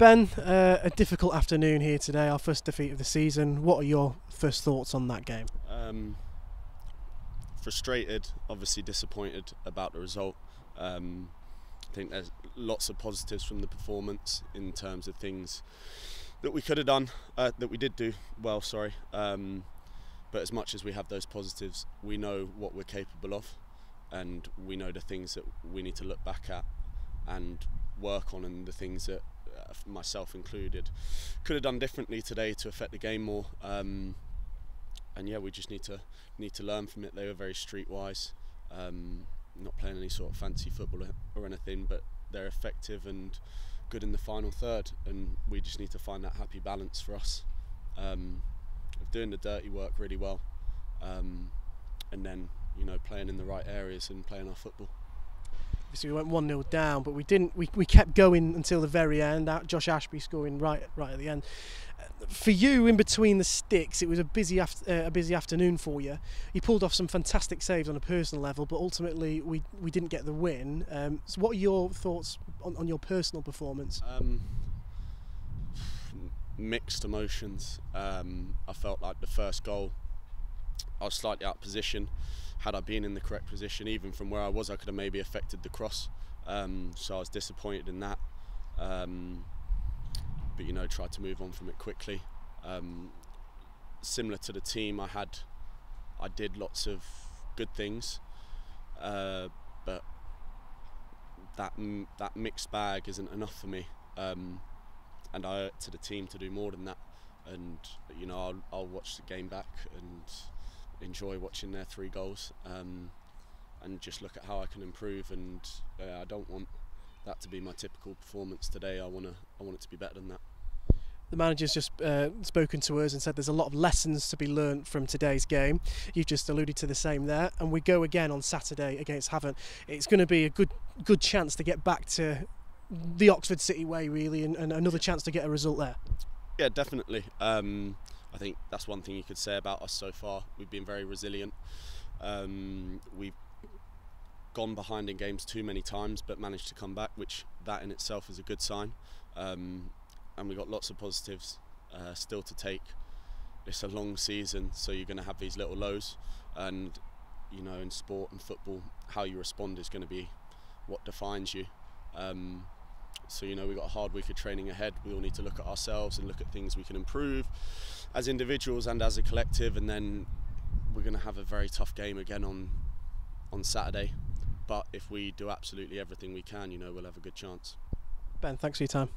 Ben, uh, a difficult afternoon here today, our first defeat of the season. What are your first thoughts on that game? Um, frustrated, obviously disappointed about the result. Um, I think there's lots of positives from the performance in terms of things that we could have done, uh, that we did do well, sorry. Um, but as much as we have those positives, we know what we're capable of and we know the things that we need to look back at and work on and the things that myself included could have done differently today to affect the game more. Um, and yeah we just need to need to learn from it. They were very streetwise. Um, not playing any sort of fancy football or anything but they're effective and good in the final third and we just need to find that happy balance for us um, of doing the dirty work really well um, and then you know playing in the right areas and playing our football obviously we went 1 0 down, but we didn't. We, we kept going until the very end. Josh Ashby scoring right right at the end. For you, in between the sticks, it was a busy after, uh, a busy afternoon for you. You pulled off some fantastic saves on a personal level, but ultimately we we didn't get the win. Um, so, what are your thoughts on, on your personal performance? Um, mixed emotions. Um, I felt like the first goal, I was slightly out of position had I been in the correct position, even from where I was, I could have maybe affected the cross. Um, so I was disappointed in that. Um, but you know, tried to move on from it quickly. Um, similar to the team, I had, I did lots of good things, uh, but that that mixed bag isn't enough for me. Um, and I owe to the team to do more than that. And you know, I'll, I'll watch the game back and enjoy watching their three goals um, and just look at how I can improve. And uh, I don't want that to be my typical performance today. I want to I want it to be better than that. The manager's just uh, spoken to us and said there's a lot of lessons to be learnt from today's game. You've just alluded to the same there, and we go again on Saturday against Havant. It's going to be a good good chance to get back to the Oxford City way, really, and, and another chance to get a result there. Yeah, definitely. Um, I think that's one thing you could say about us so far. We've been very resilient. Um, we've gone behind in games too many times, but managed to come back, which that in itself is a good sign. Um, and we've got lots of positives uh, still to take. It's a long season, so you're going to have these little lows, and you know, in sport and football, how you respond is going to be what defines you. Um, so you know we've got a hard week of training ahead. We all need to look at ourselves and look at things we can improve as individuals and as a collective. And then we're going to have a very tough game again on on Saturday. But if we do absolutely everything we can, you know we'll have a good chance. Ben, thanks for your time.